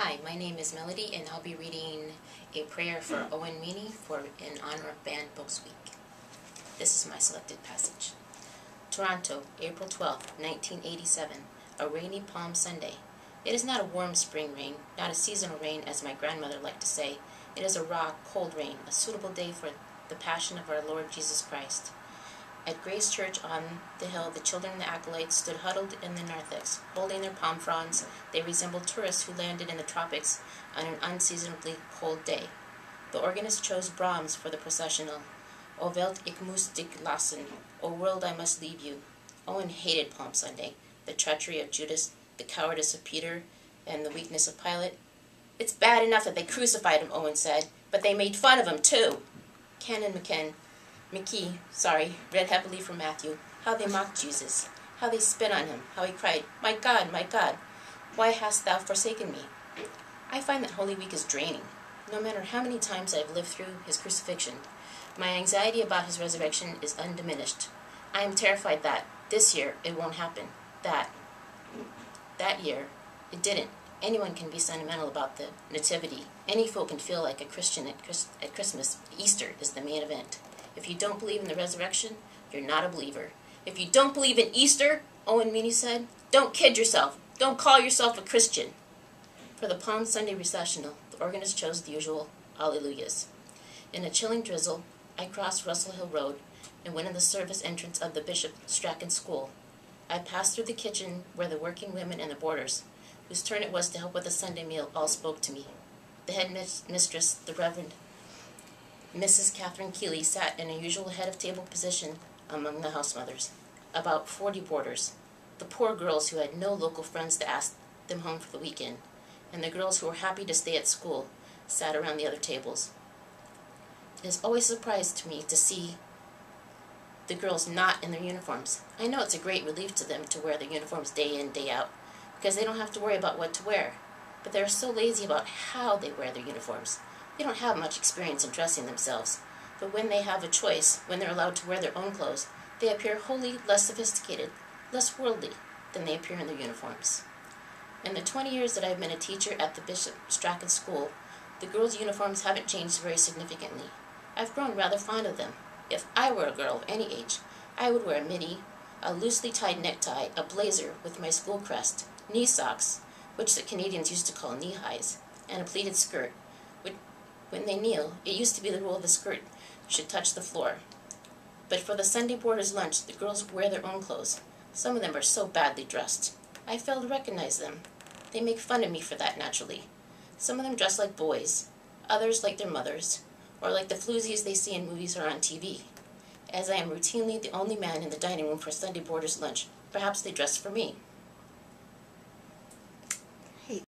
Hi, my name is Melody, and I'll be reading a prayer for Owen Meany for in honor of Banned Books Week. This is my selected passage. Toronto, April 12, 1987, a rainy Palm Sunday. It is not a warm spring rain, not a seasonal rain, as my grandmother liked to say. It is a raw, cold rain, a suitable day for the Passion of our Lord Jesus Christ. At Grace Church on the hill, the children and the acolytes stood huddled in the narthex, holding their palm fronds. They resembled tourists who landed in the tropics on an unseasonably cold day. The organist chose Brahms for the processional. O Welt, ich muss dich lassen. O world, I must leave you. Owen hated Palm Sunday, the treachery of Judas, the cowardice of Peter, and the weakness of Pilate. It's bad enough that they crucified him, Owen said, but they made fun of him, too. Canon McKen Mackie, sorry, read heavily from Matthew, how they mocked Jesus, how they spit on him, how he cried, My God, my God, why hast thou forsaken me? I find that Holy Week is draining. No matter how many times I've lived through his crucifixion, my anxiety about his resurrection is undiminished. I am terrified that, this year, it won't happen. That, that year, it didn't. Anyone can be sentimental about the Nativity. Any folk can feel like a Christian at, Christ- at Christmas. Easter is the main event. If you don't believe in the resurrection, you're not a believer. If you don't believe in Easter, Owen Meany said, don't kid yourself. Don't call yourself a Christian. For the Palm Sunday recessional, the organist chose the usual Alleluias. In a chilling drizzle, I crossed Russell Hill Road and went in the service entrance of the Bishop Strachan School. I passed through the kitchen where the working women and the boarders, whose turn it was to help with the Sunday meal, all spoke to me. The head mistress, the Reverend Mrs. Katherine Keeley sat in a usual head of table position among the house mothers, about forty boarders, the poor girls who had no local friends to ask them home for the weekend, and the girls who were happy to stay at school sat around the other tables. It is always a surprise to me to see the girls not in their uniforms. I know it's a great relief to them to wear their uniforms day in, day out, because they don't have to worry about what to wear. But they're so lazy about how they wear their uniforms. They don't have much experience in dressing themselves, but when they have a choice, when they're allowed to wear their own clothes, they appear wholly less sophisticated, less worldly than they appear in their uniforms. In the 20 years that I've been a teacher at the Bishop Strachan School, the girls' uniforms haven't changed very significantly. I've grown rather fond of them. If I were a girl of any age, I would wear a midi, a loosely tied necktie, a blazer with my school crest, knee socks, which the Canadians used to call knee highs, and a pleated skirt when they kneel, it used to be the rule the skirt should touch the floor. But for the Sunday boarders' lunch, the girls wear their own clothes. Some of them are so badly dressed. I fail to recognize them. They make fun of me for that naturally. Some of them dress like boys, others like their mothers, or like the floozies they see in movies or on TV. As I am routinely the only man in the dining room for Sunday boarders' lunch, perhaps they dress for me.